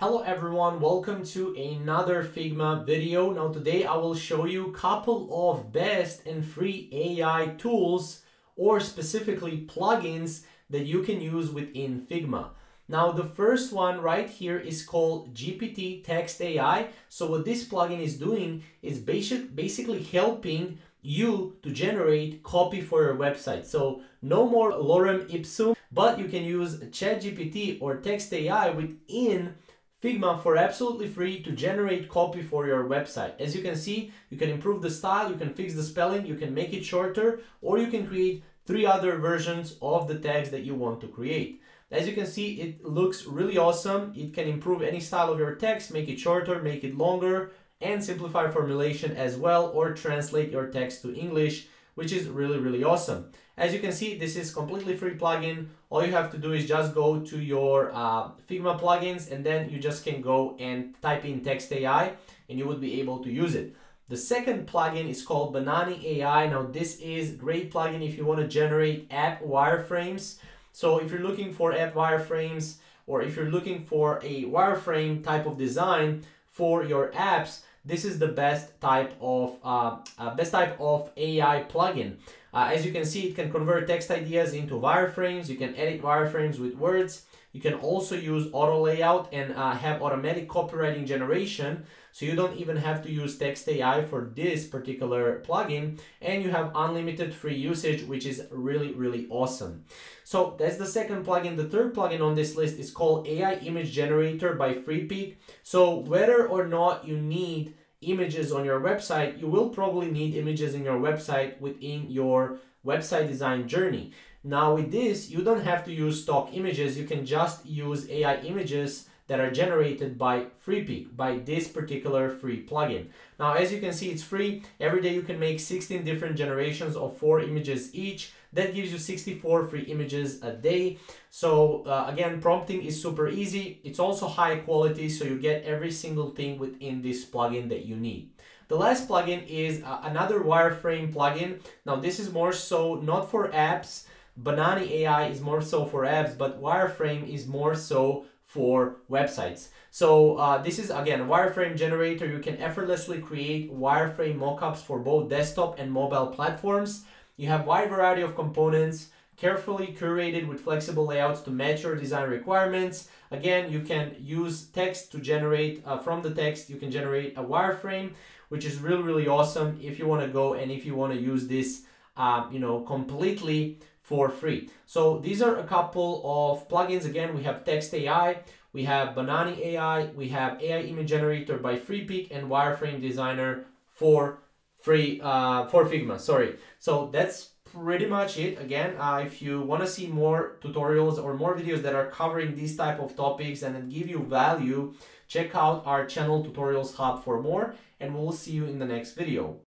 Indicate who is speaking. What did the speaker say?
Speaker 1: Hello everyone, welcome to another Figma video. Now today I will show you couple of best and free AI tools or specifically plugins that you can use within Figma. Now the first one right here is called GPT Text AI. So what this plugin is doing is basic, basically helping you to generate copy for your website. So no more lorem ipsum, but you can use ChatGPT or Text AI within Figma for absolutely free to generate copy for your website. As you can see, you can improve the style, you can fix the spelling, you can make it shorter, or you can create three other versions of the tags that you want to create. As you can see, it looks really awesome. It can improve any style of your text, make it shorter, make it longer, and simplify formulation as well, or translate your text to English which is really, really awesome. As you can see, this is completely free plugin. All you have to do is just go to your uh, Figma plugins and then you just can go and type in text AI and you would be able to use it. The second plugin is called Banani AI. Now this is great plugin if you want to generate app wireframes. So if you're looking for app wireframes or if you're looking for a wireframe type of design for your apps, this is the best type of uh, uh, best type of AI plugin. Uh, as you can see, it can convert text ideas into wireframes. You can edit wireframes with words. You can also use auto layout and uh, have automatic copywriting generation. So you don't even have to use text AI for this particular plugin. And you have unlimited free usage, which is really, really awesome. So that's the second plugin. The third plugin on this list is called AI Image Generator by Freepik. So whether or not you need images on your website, you will probably need images in your website within your website design journey. Now with this, you don't have to use stock images. You can just use AI images that are generated by Freepik, by this particular free plugin. Now, as you can see, it's free. Every day you can make 16 different generations of four images each. That gives you 64 free images a day. So uh, again, prompting is super easy. It's also high quality, so you get every single thing within this plugin that you need. The last plugin is uh, another wireframe plugin. Now this is more so not for apps. Banani AI is more so for apps, but wireframe is more so for websites. So uh, this is again wireframe generator. You can effortlessly create wireframe mockups for both desktop and mobile platforms. You have wide variety of components, carefully curated with flexible layouts to match your design requirements. Again, you can use text to generate, uh, from the text, you can generate a wireframe, which is really, really awesome if you want to go and if you want to use this, uh, you know, completely for free. So these are a couple of plugins. Again, we have Text AI, we have Banani AI, we have AI Image Generator by Freepik, and Wireframe Designer for free uh, for Figma, sorry. So that's pretty much it. Again, uh, if you want to see more tutorials or more videos that are covering these type of topics and give you value, check out our channel Tutorials Hub for more and we'll see you in the next video.